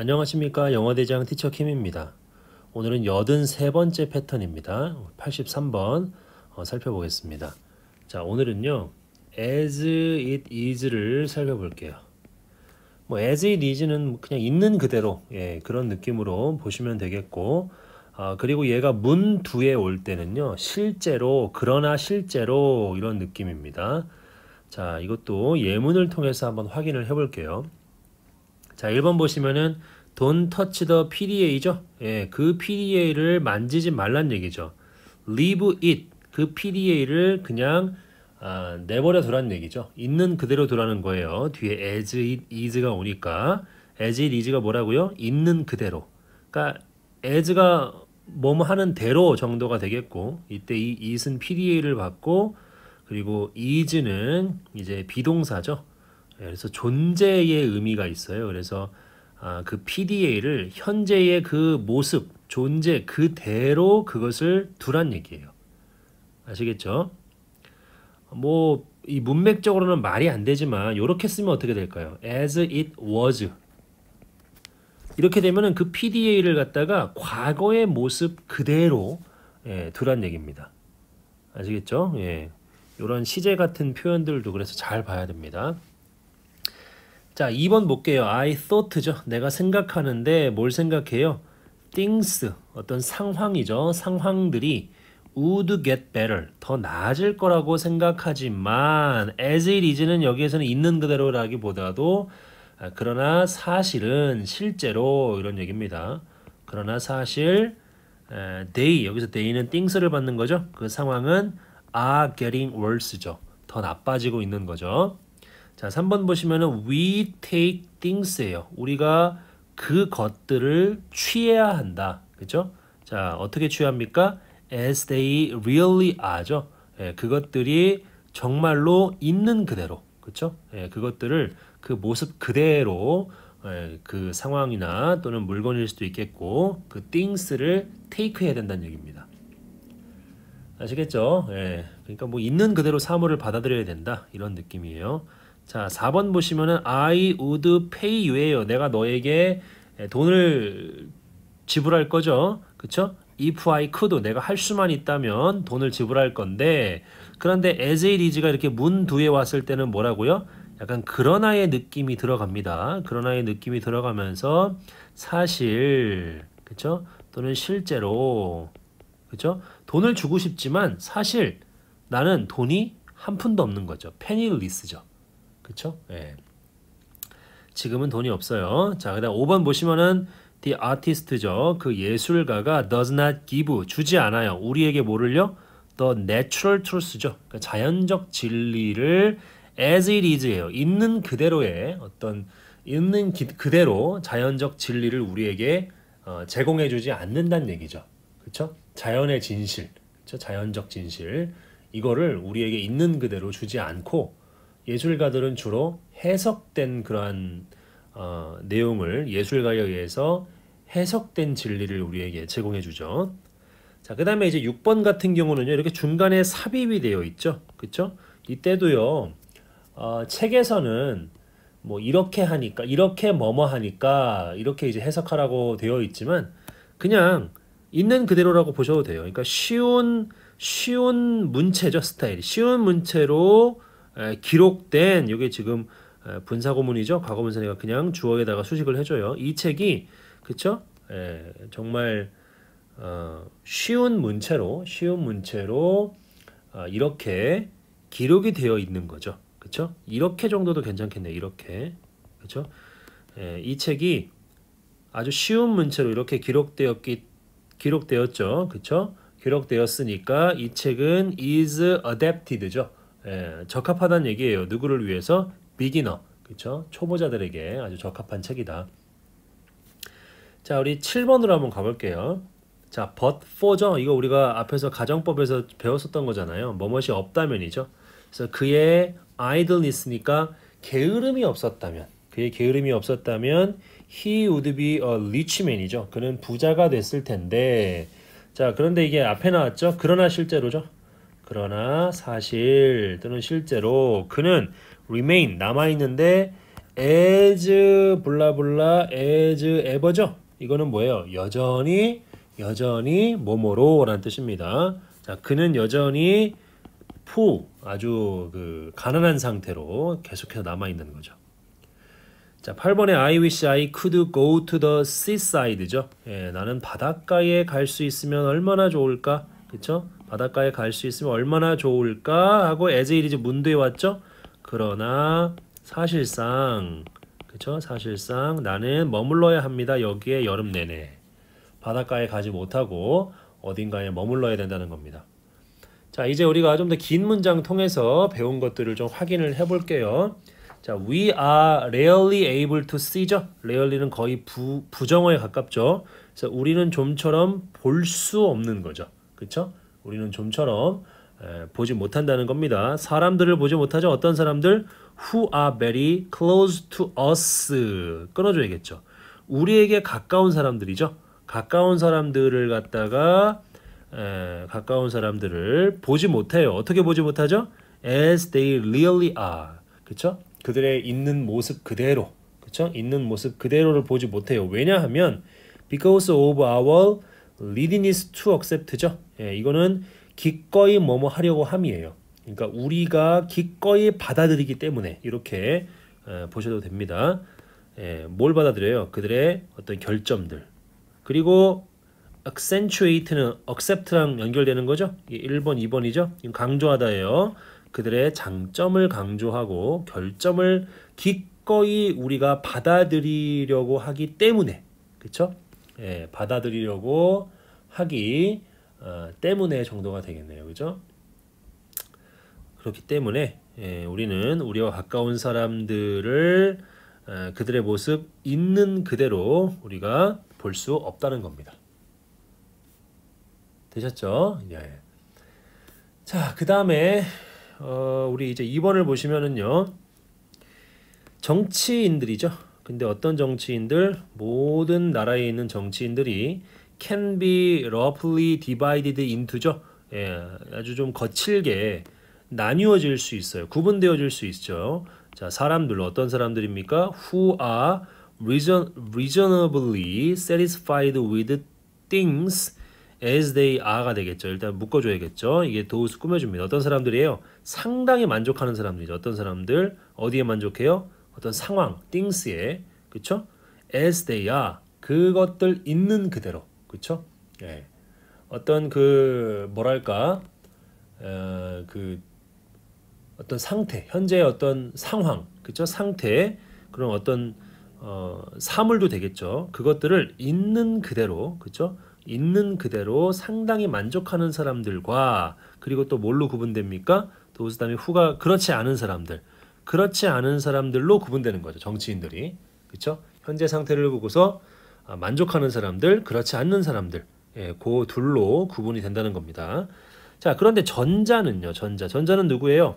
안녕하십니까 영어대장 티처 킴입니다. 오늘은 83번째 패턴입니다. 83번 어, 살펴보겠습니다. 자 오늘은요 as it is를 살펴볼게요. 뭐 as it is는 그냥 있는 그대로 예, 그런 느낌으로 보시면 되겠고 아, 그리고 얘가 문 두에 올 때는요 실제로 그러나 실제로 이런 느낌입니다. 자 이것도 예문을 통해서 한번 확인을 해볼게요. 자, 1번 보시면은 don't touch the PDA죠. 예, 그 PDA를 만지지 말란 얘기죠. leave it. 그 PDA를 그냥 아, 내버려 두란 얘기죠. 있는 그대로 두라는 거예요. 뒤에 as it is가 오니까 as it is가 뭐라고요? 있는 그대로. 그러니까 as가 뭐뭐 하는 대로 정도가 되겠고 이때 이 it은 PDA를 받고 그리고 is는 이제 비동사죠. 예, 그래서 존재의 의미가 있어요. 그래서 아, 그 PDA를 현재의 그 모습, 존재 그대로 그것을 두란 얘기예요. 아시겠죠? 뭐 이 문맥적으로는 말이 안 되지만 이렇게 쓰면 어떻게 될까요? As it was 이렇게 되면은 그 PDA를 갖다가 과거의 모습 그대로 예, 두란 얘기입니다. 아시겠죠? 예. 이런 시제 같은 표현들도 그래서 잘 봐야 됩니다. 자, 2번 볼게요. I thought죠. 내가 생각하는데 뭘 생각해요? things 어떤 상황이죠. 상황들이 would get better 더 나아질 거라고 생각하지만 as it is는 여기에서는 있는 그대로라기보다도 아, 그러나 사실은 실제로 이런 얘기입니다. 그러나 사실 에, they 여기서 they는 things를 받는 거죠. 그 상황은 are getting worse죠. 더 나빠지고 있는 거죠. 자, 3번 보시면은 we take things예요. 우리가 그 것들을 취해야 한다. 그죠? 자, 어떻게 취합니까? as they really are죠. 예, 그것들이 정말로 있는 그대로. 그렇죠? 예, 그것들을 그 모습 그대로 예, 그 상황이나 또는 물건일 수도 있겠고 그 things를 take 해야 된다는 얘기입니다. 아시겠죠? 예. 그러니까 뭐 있는 그대로 사물을 받아들여야 된다. 이런 느낌이에요. 자, 4번 보시면은 I would pay you예요. 내가 너에게 돈을 지불할 거죠. 그쵸? if I could 내가 할 수만 있다면 돈을 지불할 건데 그런데 as it is가 이렇게 문 두에 왔을 때는 뭐라고요? 약간 그러나의 느낌이 들어갑니다. 그러나의 느낌이 들어가면서 사실 그쵸? 또는 실제로 그쵸? 돈을 주고 싶지만 사실 나는 돈이 한 푼도 없는 거죠. 페니리스죠. 그쵸? 예. 지금은 돈이 없어요. 자, 그 다음 5번 보시면은 the artist죠. 그 예술가가 does not give 주지 않아요. 우리에게 뭐를요? the natural truth죠. 그러니까 자연적 진리를 as it is예요. 있는 그대로의 어떤 있는 기, 그대로 자연적 진리를 우리에게 어, 제공해 주지 않는다는 얘기죠. 그렇죠? 자연의 진실. 그렇죠? 자연적 진실. 이거를 우리에게 있는 그대로 주지 않고 예술가들은 주로 해석된 그러한 어, 내용을 예술가에 의해서 해석된 진리를 우리에게 제공해 주죠. 자, 그 다음에 이제 6번 같은 경우는요. 이렇게 중간에 삽입이 되어 있죠. 그렇죠? 이때도요. 어, 책에서는 뭐 이렇게 하니까 이렇게 뭐뭐 하니까 이렇게 이제 해석하라고 되어 있지만 그냥 있는 그대로라고 보셔도 돼요. 그러니까 쉬운 쉬운 문체죠 스타일이 쉬운 문체로 기록된 이게 지금 분사고문이죠. 과거분사니까 그냥 주어에다가 수식을 해줘요. 이 책이 그쵸? 에, 정말 어, 쉬운 문체로 쉬운 문체로 어, 이렇게 기록이 되어 있는 거죠. 그쵸? 이렇게 정도도 괜찮겠네요. 이렇게 그쵸? 에, 이 책이 아주 쉬운 문체로 이렇게 기록되었기 기록되었죠. 그쵸? 기록되었으니까 이 책은 is adapted죠. 예, 적합하다는 얘기예요. 누구를 위해서? 비기너. 그렇죠? 초보자들에게 아주 적합한 책이다. 자, 우리 7번으로 한번 가볼게요. 자, but for죠. 이거 우리가 앞에서 가정법에서 배웠었던 거잖아요. 뭐뭇이 없다면이죠. 그래서 그의 idleness니까 게으름이 없었다면, 그의 게으름이 없었다면 he would be a rich man이죠. 그는 부자가 됐을 텐데, 자, 그런데 이게 앞에 나왔죠. 그러나 실제로죠. 그러나 사실 또는 실제로 그는 remain 남아 있는데 as 블라블라 as ever죠. 이거는 뭐예요? 여전히 여전히 뭐뭐로 라는 뜻입니다. 자, 그는 여전히 푸 아주 그 가난한 상태로 계속해서 남아 있는 거죠. 자, 8번에 I wish I could go to the seaside죠. 예, 나는 바닷가에 갈 수 있으면 얼마나 좋을까? 그렇죠? 바닷가에 갈 수 있으면 얼마나 좋을까 하고 is 문도에 왔죠. 그러나 사실상 그렇죠? 사실상 나는 머물러야 합니다. 여기에 여름 내내 바닷가에 가지 못하고 어딘가에 머물러야 된다는 겁니다. 자, 이제 우리가 좀 더 긴 문장 통해서 배운 것들을 좀 확인을 해 볼게요. 자, we are rarely able to see죠. rarely는 거의 부, 부정어에 가깝죠. 그래서 우리는 좀처럼 볼 수 없는 거죠. 그렇죠? 우리는 좀처럼 에, 보지 못한다는 겁니다. 사람들을 보지 못하죠. 어떤 사람들? who are very close to us. 끊어줘야겠죠. 우리에게 가까운 사람들이죠. 가까운 사람들을 갖다가 에, 가까운 사람들을 보지 못해요. 어떻게 보지 못하죠? As they really are. 그렇죠? 그들의 있는 모습 그대로. 그렇죠? 있는 모습 그대로를 보지 못해요. 왜냐하면 because of our readiness to accept죠. 예, 이거는 기꺼이 뭐뭐 하려고 함이에요. 그러니까 우리가 기꺼이 받아들이기 때문에 이렇게 에, 보셔도 됩니다. 예, 뭘 받아들여요? 그들의 어떤 결점들. 그리고 accentuate는 accept랑 연결되는 거죠. 이게 1번, 2번이죠. 강조하다예요. 그들의 장점을 강조하고 결점을 기꺼이 우리가 받아들이려고 하기 때문에 그렇죠? 예, 받아들이려고 하기 어, 때문에 정도가 되겠네요. 그죠? 그렇기 때문에 예, 우리는 우리와 가까운 사람들을 에, 그들의 모습 있는 그대로 우리가 볼 수 없다는 겁니다. 되셨죠? 예. 자, 그 다음에 어, 우리 이제 2번을 보시면은요. 정치인들이죠. 근데 어떤 정치인들? 모든 나라에 있는 정치인들이 can be roughly divided into죠. 예, 아주 좀 거칠게 나뉘어질 수 있어요. 구분되어질 수 있죠. 자, 사람들 어떤 사람들입니까? Who are reason, reasonably satisfied with things as they are가 되겠죠. 일단 묶어줘야겠죠. 이게 도우스 꾸며줍니다. 어떤 사람들이에요? 상당히 만족하는 사람들이죠. 어떤 사람들 어디에 만족해요? 어떤 상황, things에 그쵸? as they are 그것들 있는 그대로 그쵸? 예. 어떤 그 뭐랄까 어, 그 어떤 상태, 현재의 어떤 상황, 그쵸? 상태 그런 어떤 어, 사물도 되겠죠. 그것들을 있는 그대로, 그쵸? 있는 그대로 상당히 만족하는 사람들과 그리고 또 뭘로 구분됩니까? 또 그다음에 후가 그렇지 않은 사람들, 그렇지 않은 사람들로 구분되는 거죠. 정치인들이, 그렇죠? 현재 상태를 보고서 아, 만족하는 사람들, 그렇지 않는 사람들, 예, 그 둘로 구분이 된다는 겁니다. 자, 그런데 전자는요, 전자, 전자는 누구예요?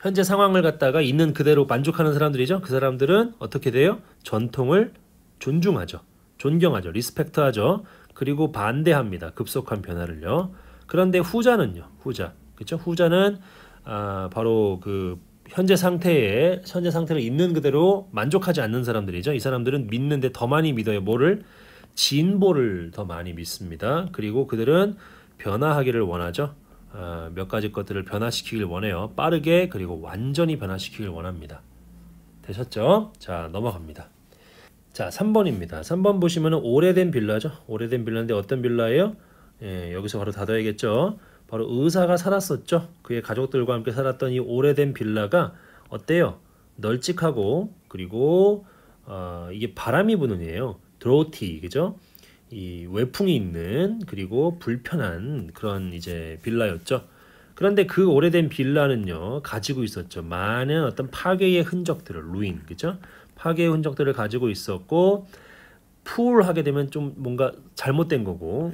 현재 상황을 갖다가 있는 그대로 만족하는 사람들이죠. 그 사람들은 어떻게 돼요? 전통을 존중하죠. 존경하죠. 리스펙트하죠. 그리고 반대합니다. 급속한 변화를요. 그런데 후자는요. 후자. 그렇죠? 후자는 아, 바로 그 현재 상태에 현재 상태를 있는 그대로 만족하지 않는 사람들이죠. 이 사람들은 믿는데 더 많이 믿어요. 뭐를 진보를 더 많이 믿습니다. 그리고 그들은 변화하기를 원하죠. 어, 몇 가지 것들을 변화시키길 원해요. 빠르게 그리고 완전히 변화시키길 원합니다. 되셨죠? 자 넘어갑니다. 자 3번입니다. 3번 보시면 오래된 빌라죠. 오래된 빌라인데 어떤 빌라예요? 예, 여기서 바로 닫아야겠죠. 바로 의사가 살았었죠. 그의 가족들과 함께 살았던 이 오래된 빌라가 어때요? 널찍하고 그리고 어, 이게 바람이 부는 이에요. 드로티 그죠? 이 외풍이 있는 그리고 불편한 그런 이제 빌라였죠. 그런데 그 오래된 빌라는요 가지고 있었죠 많은 어떤 파괴의 흔적들을 루인 그죠 파괴의 흔적들을 가지고 있었고 풀 하게 되면 좀 뭔가 잘못된 거고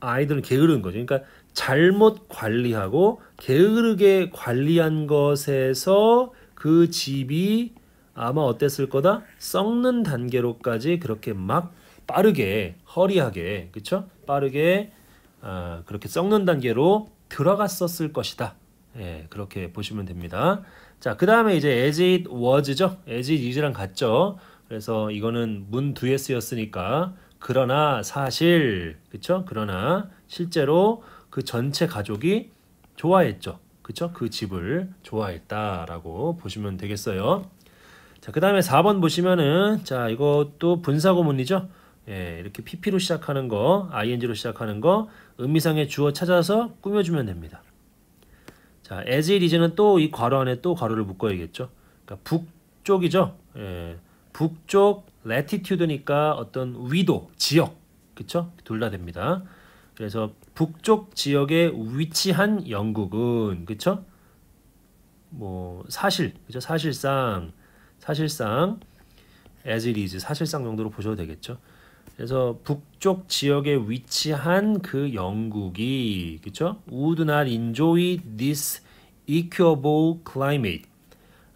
아이들은 게으른 거죠 그러니까 잘못 관리하고 게으르게 관리한 것에서 그 집이 아마 어땠을 거다 썩는 단계로까지 그렇게 막 빠르게 허리하게 그쵸 빠르게 어, 그렇게 썩는 단계로 들어갔었을 것이다. 예, 그렇게 보시면 됩니다. 자, 그 다음에 이제 as it was죠. as it is랑 같죠. 그래서 이거는 문 뒤에 쓰였으니까 그러나 사실 그쵸? 그러나 실제로 그 전체 가족이 좋아했죠. 그쵸? 그 집을 좋아했다라고 보시면 되겠어요. 자, 그 다음에 4번 보시면은 자, 이것도 분사구문이죠. 예, 이렇게 pp로 시작하는 거, ing로 시작하는 거 의미상의 주어 찾아서 꾸며주면 됩니다. 자, as it is는 또 이 괄호 안에 또 괄호를 묶어야겠죠. 그러니까 북쪽이죠. 예, 북쪽 latitude니까 어떤 위도, 지역, 그쵸? 둘 다 됩니다. 그래서 북쪽 지역에 위치한 영국은 그쵸? 뭐 사실, 그죠? 사실상 사실상 as it is 사실상 정도로 보셔도 되겠죠. 그래서 북쪽 지역에 위치한 그 영국이 그쵸? would not enjoy this equable climate.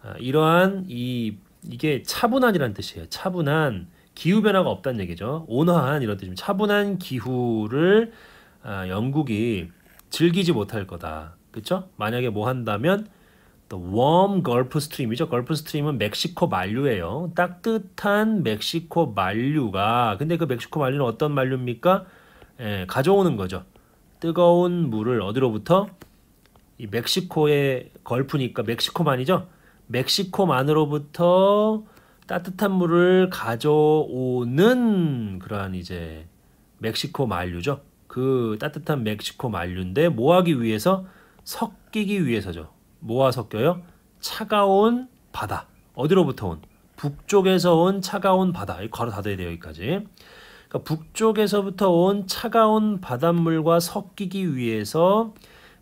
아, 이러한 이 이게 차분한이라는 뜻이에요. 차분한 기후 변화가 없다는 얘기죠. 온화한 이런 뜻입니다. 차분한 기후를 아, 영국이 즐기지 못할 거다. 그렇죠? 만약에 뭐 한다면 The warm Gulf Stream이죠. Gulf Stream은 멕시코 만류예요. 따뜻한 멕시코 만류가 근데 그 멕시코 만류는 어떤 만류입니까? 예, 가져오는 거죠. 뜨거운 물을 어디로부터? 이 멕시코의 걸프니까 멕시코만이죠. 멕시코만으로부터 따뜻한 물을 가져오는 그러한 이제 멕시코 만류죠. 그 따뜻한 멕시코 만류인데 뭐 하기 위해서 섞이기 위해서죠. 뭐와 섞여요? 차가운 바다. 어디로부터 온? 북쪽에서 온 차가운 바다. 이 괄호 닫아야 돼요, 여기까지. 그러니까 북쪽에서부터 온 차가운 바닷물과 섞이기 위해서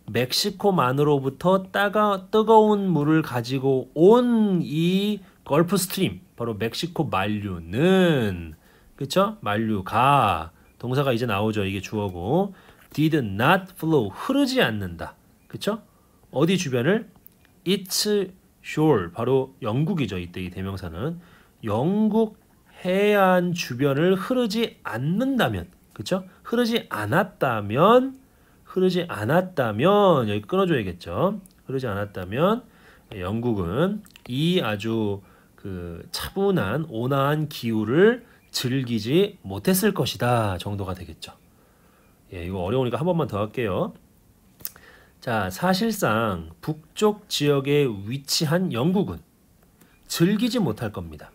멕시코만으로부터 따가 뜨거운 물을 가지고 온 이 Gulf Stream 바로 멕시코 만류는 그쵸? 만류가 동사가 이제 나오죠. 이게 주어고 did not flow 흐르지 않는다. 그쵸? 어디 주변을 its shore 바로 영국이죠. 이때 이 대명사는 영국 해안 주변을 흐르지 않는다면 그쵸? 흐르지 않았다면 흐르지 않았다면 여기 끊어줘야겠죠. 흐르지 않았다면 영국은 이 아주 그 차분한 온화한 기후를 즐기지 못했을 것이다 정도가 되겠죠. 예, 이거 어려우니까 한 번만 더 할게요. 자, 사실상 북쪽 지역에 위치한 영국은 즐기지 못할 겁니다.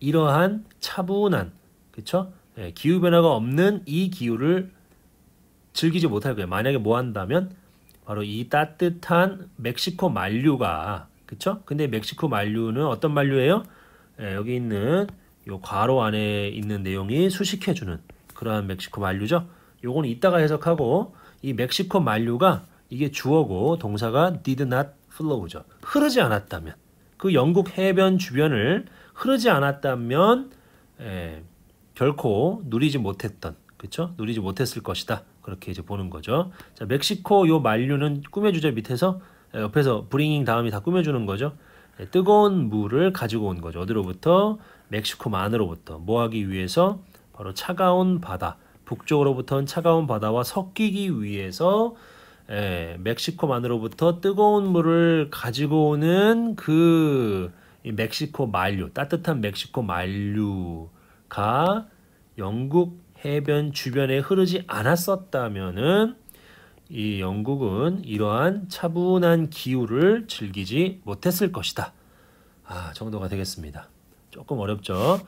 이러한 차분한, 그쵸? 예, 기후 변화가 없는 이 기후를 즐기지 못할 거예요. 만약에 뭐 한다면 바로 이 따뜻한 멕시코 만류가 그쵸? 근데 멕시코 만류는 어떤 만류예요? 예, 여기 있는 요 괄호 안에 있는 내용이 수식해주는 그러한 멕시코 만류죠. 요거는 이따가 해석하고 이 멕시코 만류가 이게 주어고 동사가 did not flow죠. 흐르지 않았다면 그 영국 해변 주변을 흐르지 않았다면 예, 결코 누리지 못했던 그렇죠? 누리지 못했을 것이다. 그렇게 이제 보는 거죠. 자, 멕시코 요 만류는 꾸며주제 밑에서 옆에서 브링잉 다음이 다 꾸며주는 거죠. 예, 뜨거운 물을 가지고 온 거죠. 어디로부터? 멕시코만으로부터. 뭐 하기 위해서? 바로 차가운 바다. 북쪽으로부터는 차가운 바다와 섞이기 위해서 예, 멕시코만으로부터 뜨거운 물을 가지고 오는 그 멕시코 만류, 따뜻한 멕시코 만류가 영국 해변 주변에 흐르지 않았었다면은 이 영국은 이러한 차분한 기후를 즐기지 못했을 것이다. 아, 정도가 되겠습니다. 조금 어렵죠?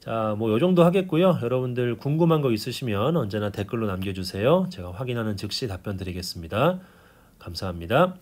자, 뭐 요 정도 하겠고요. 여러분들 궁금한 거 있으시면 언제나 댓글로 남겨주세요. 제가 확인하는 즉시 답변 드리겠습니다. 감사합니다.